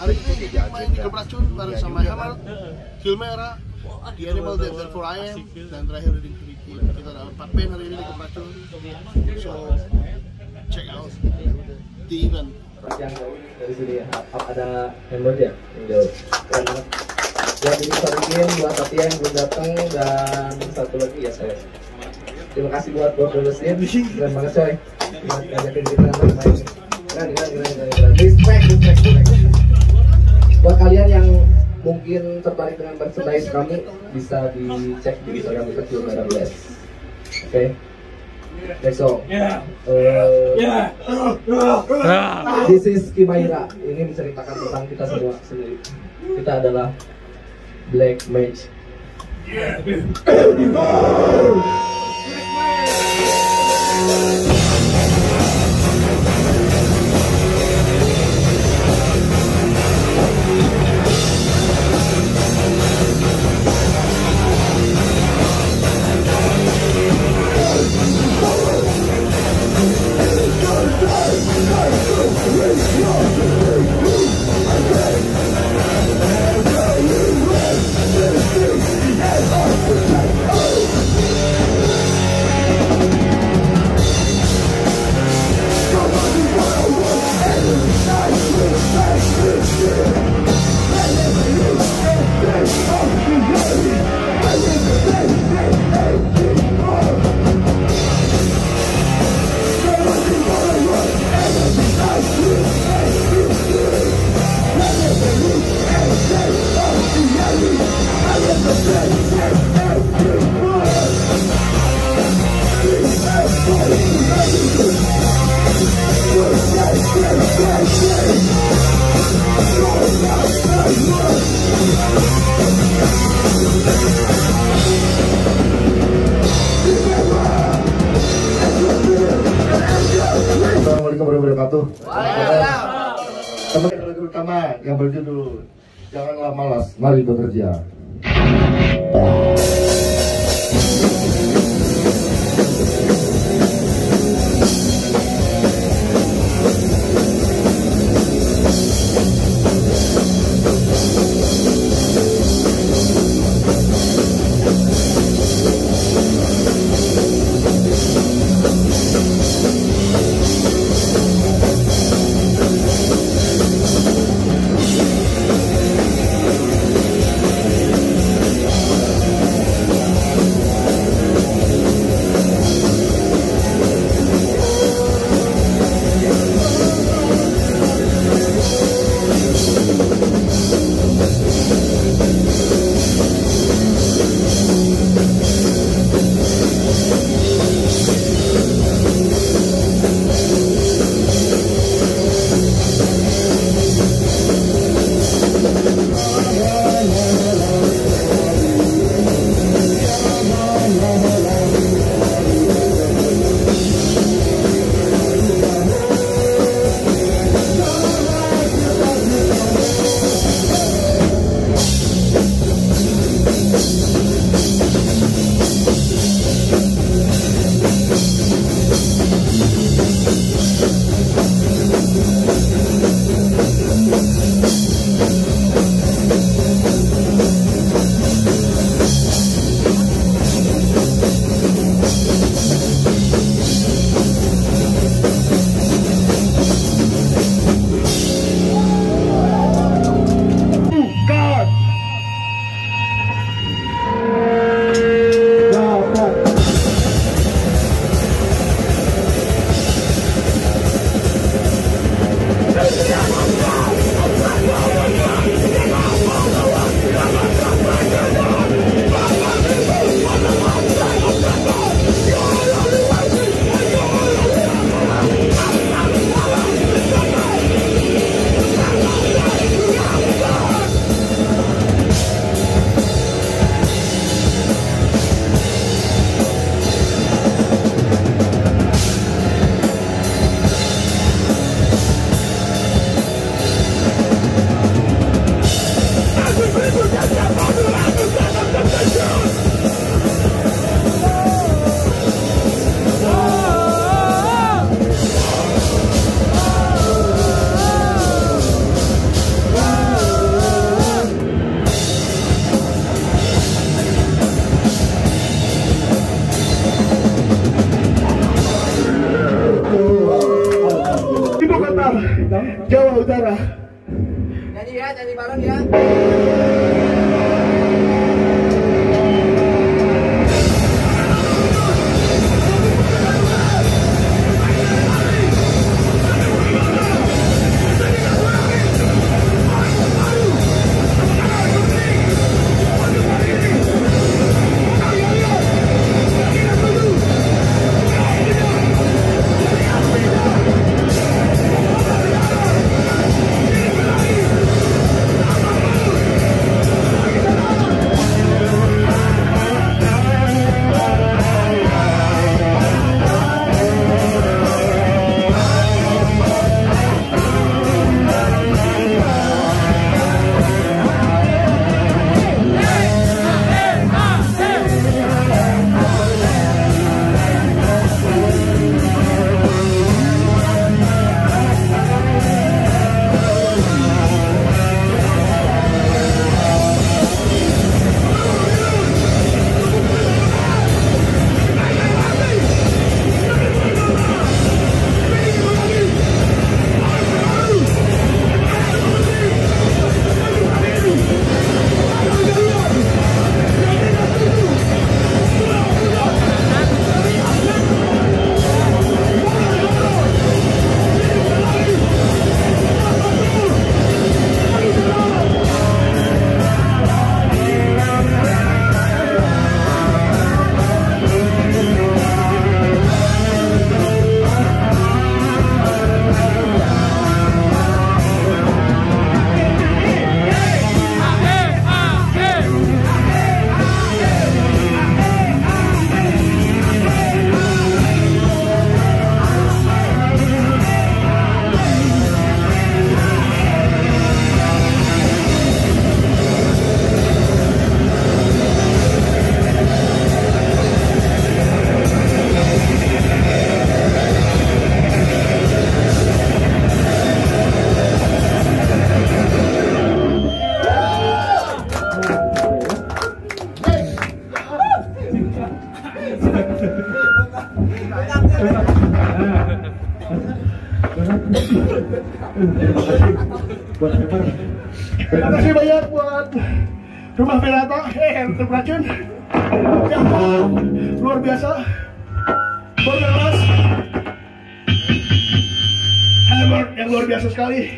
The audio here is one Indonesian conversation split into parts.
hari ini main di Kepracun bareng sama Hamal Filmera di Animal dan Therefore I Am dan terakhir di kita dapat 4 band hari ini di so check out the event. Yang dari sini ya ada member ya? Yang jauh. Keren banget ya jadi sorikin buat yang belum datang dan satu lagi ya saya. Terima kasih buat Bob Dolesin keren banget coy. Ngajakin kita main keren keren keren keren. Respect respect respect buat kalian yang mungkin tertarik dengan merchandise kami bisa dicek di Instagram kita Blast oke next song Yeah. Eh, Yeah. This is Kimaira. Ini menceritakan tentang kita semua sendiri. Kita adalah Black Mage. Assalamualaikum warahmatullahi wabarakatuh. Teman yang pertama yang berjudul Janganlah malas, mari bekerja. Jawa Utara. Nyanyi ya, nyanyi bareng ya. buat paper terima kasih banyak buat rumah pelata eh untuk racun ya luar biasa. Borderless Hammer yang luar biasa sekali.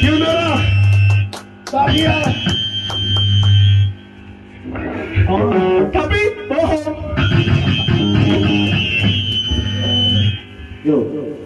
Gilmera Bahia oh, Tapi bohong. Yo, yo.